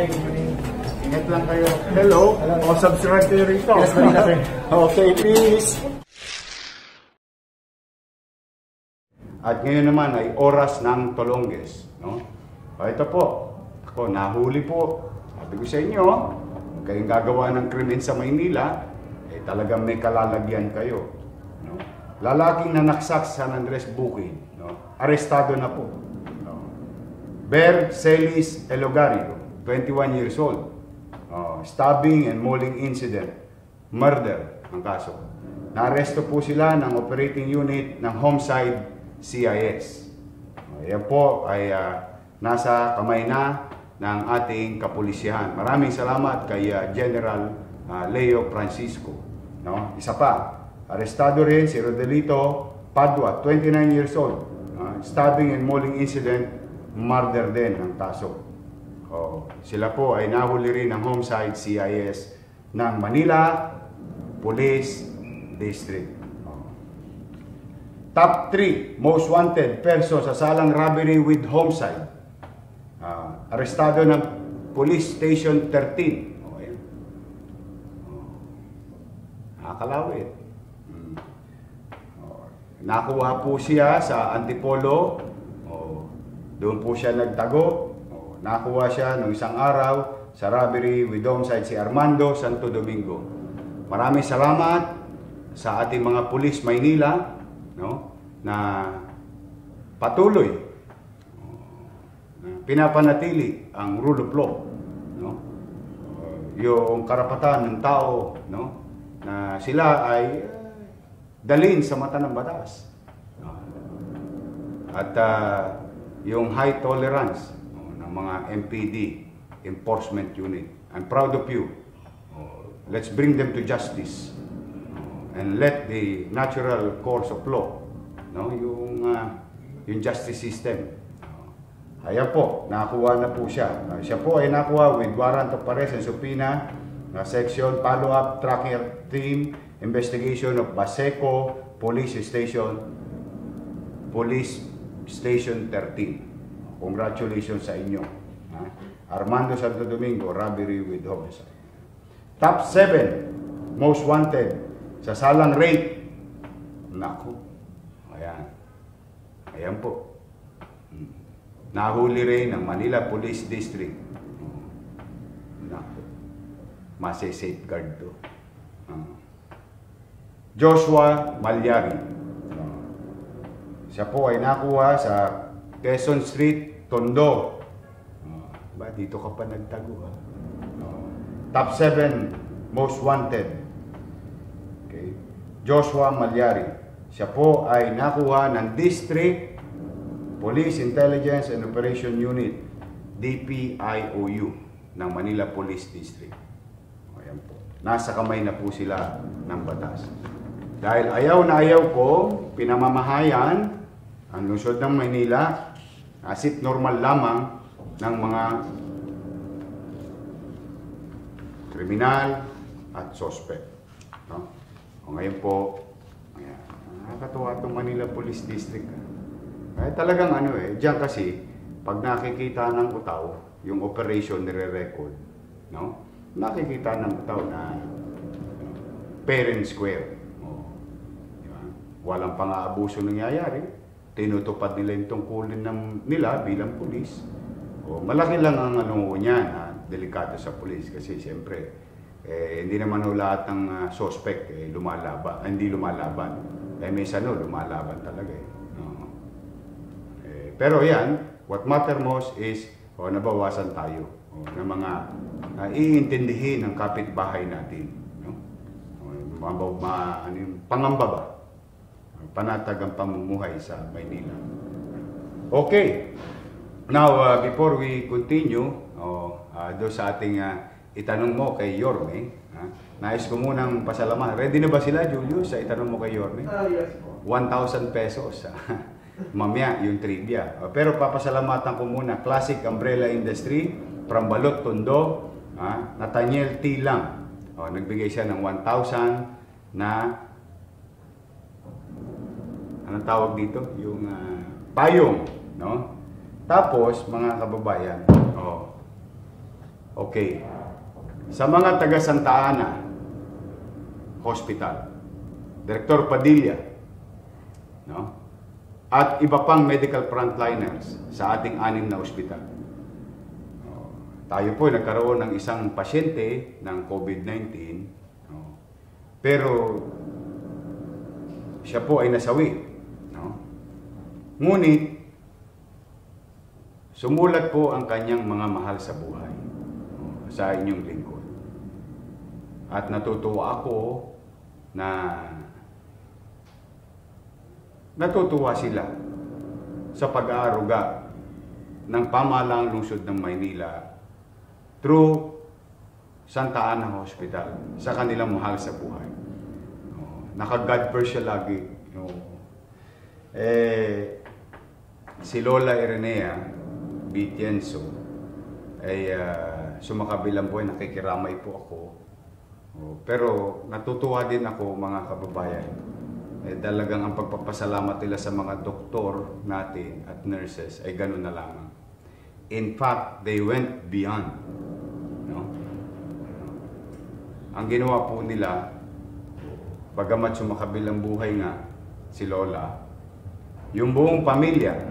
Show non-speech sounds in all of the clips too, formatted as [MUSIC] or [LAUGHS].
Morning. Ingat lang kayo. Hello. O subscribe kayo rito. Yes, okay, please. At ngayon naman ay oras ng Tolonges. No? O ito po. Ako, nahuli po. Sabi ko sa inyo, kung kayong gagawa ng krimen sa Maynila, eh talagang may kalalagyan kayo. No? Lalaking nanaksak sa San Andres Bukid, no? arestado na po. No? Ber Celis Elogario, 21 years old. Oh, stabbing and mauling incident. Murder ang kaso. Naaresto po sila ng operating unit ng Homicide CIS. Oh, yan po ay ah, nasa kamay na ng ating kapulisyahan. Maraming salamat kay ah, General ah, Leo Francisco. No? Isa pa, arestado rin si Rodelito Padua, 29 years old. Ah, stabbing and mauling incident, murder din ang kaso. Oh, sila po ay nahuli rin ng homicide CIS ng Manila Police District. Oh. Top 3 most wanted person sa salang robbery with homicide. Ah, arestado ng Police Station 13. Oh, ayan. Oh. Nakakalawit. Hmm. Oh. Nakuha po siya sa Antipolo. Oh. Doon po siya nagtago. Nakuha siya noong isang araw sa robbery with homicide si Armando Santo Domingo. Maraming salamat sa ating mga pulis Maynila no na patuloy na pinapanatili ang rule of law no Uh, yung karapatan ng tao no na sila ay uh, dalin sa mata ng batas No? at uh, yung high tolerance mga MPD enforcement unit. I'm proud of you. Let's bring them to justice and let the natural course of law no yung uh, yung justice system. Ayan po nakuha na po siya. Siya po ay nakuha with warrant of arrest and subpoena na section follow up tracker team investigation of Baseco Police Station Police Station 13 congratulations sa inyo? Armando Santo Domingo robbery with homicide Top 7 most wanted sa salang rape. Naku. Ayan. Ayan po. Hmm. Nahuli rin ng Manila Police District. Hmm. Naku. Masi-safeguard to. Hmm. Joshua Malyari. Siya po ay nakuha sa Quezon Street, Tondo. Hmm. Ba, dito ka pa nagtago ha? Hmm. Top 7 most wanted. Okay. Joshua Malyari. Siya po ay nakuha ng District Police Intelligence and Operation Unit DPIOU ng Manila Police District. Ayan po. Nasa kamay na po sila ng batas. Dahil ayaw na ayaw ko, pinamamahayan ang lungsod ng Manila as if normal lamang ng mga kriminal at suspect. No? O ngayon po, ayan, nakakatuwa itong Manila Police District. Ay talagang ano eh, diyan kasi, pag nakikita ng utaw, yung operation nire-record, no? nakikita ng utaw na parent square. O, di ba? Walang pang-aabuso nangyayari. Tinutupad nila yung tungkulin ng, nila bilang pulis. O, malaki lang ang ano niyan, ha? delikado sa pulis kasi siyempre eh, hindi naman ho lahat ng uh, suspect eh, lumalaban, hindi lumalaban. Eh, minsan no, lumalaban talaga eh. No. eh. Pero yan, what matter most is oh, nabawasan tayo oh, ng mga uh, ng kapitbahay natin. No? Oh, mabaw, ma, ano, yung pangamba ba? Panatag ang pamumuhay sa Maynila. Okay. Now, uh, before we continue, oh, uh, doon sa ating uh, itanong mo kay Yorme, ha? nais ko munang pasalamat. Ready na ba sila, Julius, sa itanong mo kay Yorme? Ah, yes po. 1,000 pesos. [LAUGHS] Mamaya, yung trivia. Uh, Pero papasalamatan ko muna, Classic Umbrella Industry, from Balot, Tondo, ha? Nathaniel T. Lang. O, nagbigay siya ng 1,000 na anong tawag dito? Yung ah, payong, no? Tapos, mga kababayan, oh, Okay. Sa mga taga Santa Ana Hospital, Director Padilla, no? At iba pang medical frontliners sa ating anim na ospital. Oh, Tayo po nagkaroon ng isang pasyente ng COVID-19. no? Pero siya po ay nasawi. Ngunit, sumulat po ang kanyang mga mahal sa buhay no, sa inyong lingkod. At natutuwa ako na natutuwa sila sa pag-aaruga ng pamahalang lungsod ng Maynila through Santa Ana Hospital sa kanilang mahal sa buhay. Oh, Naka-God siya lagi. No. Eh, si Lola Irenea Bitienzo ay uh, sumakabilang buhay, nakikiramay po ako. Oh, pero natutuwa din ako mga kababayan. Eh, talagang ang pagpapasalamat nila sa mga doktor natin at nurses ay ganun na lamang. In fact, they went beyond. No? Ang ginawa po nila, bagamat sumakabilang buhay nga si Lola, yung buong pamilya,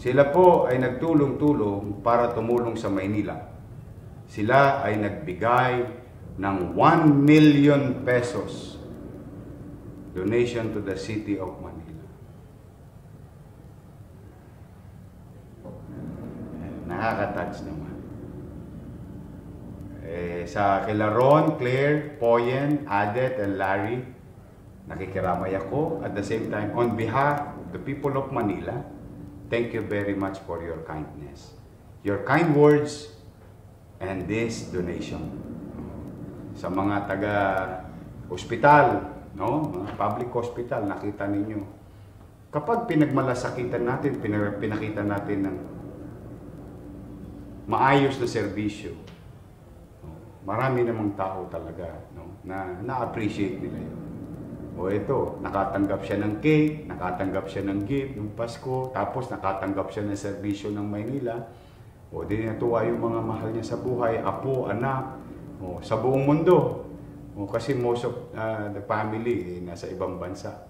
sila po ay nagtulong-tulong para tumulong sa Maynila. Sila ay nagbigay ng 1 million pesos donation to the city of Manila. Nakaka-touch naman. Eh, sa kila Ron, Claire, Poyen, Adet, and Larry, nakikiramay ako. At the same time, on behalf of the people of Manila, thank you very much for your kindness. Your kind words and this donation. Sa mga taga-hospital, no? mga public hospital, nakita ninyo. Kapag pinagmalasakitan natin, pina- pinakita natin ng maayos na serbisyo, marami namang tao talaga no? na na-appreciate nila yun. O ito, nakatanggap siya ng cake, nakatanggap siya ng gift ng Pasko, tapos nakatanggap siya ng serbisyo ng Maynila. O di natuwa yung mga mahal niya sa buhay, apo, anak, o, sa buong mundo. O, kasi most of uh, the family eh, nasa ibang bansa.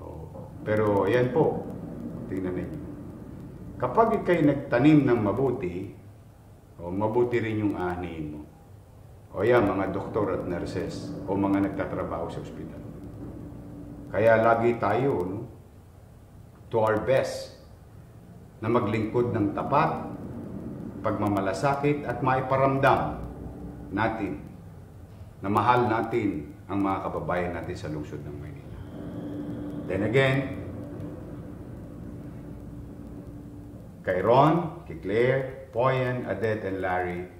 O, pero yan po, tingnan ninyo. Kapag ikay nagtanim ng mabuti, o mabuti rin yung anihin mo. O yan, mga doktor at nurses, o mga nagtatrabaho sa ospital. Kaya lagi tayo, no, to our best, na maglingkod ng tapat, pagmamalasakit at maiparamdam natin na mahal natin ang mga kababayan natin sa lungsod ng Maynila. Then again, kay Ron, kay Claire, Poyen, Adet, and Larry,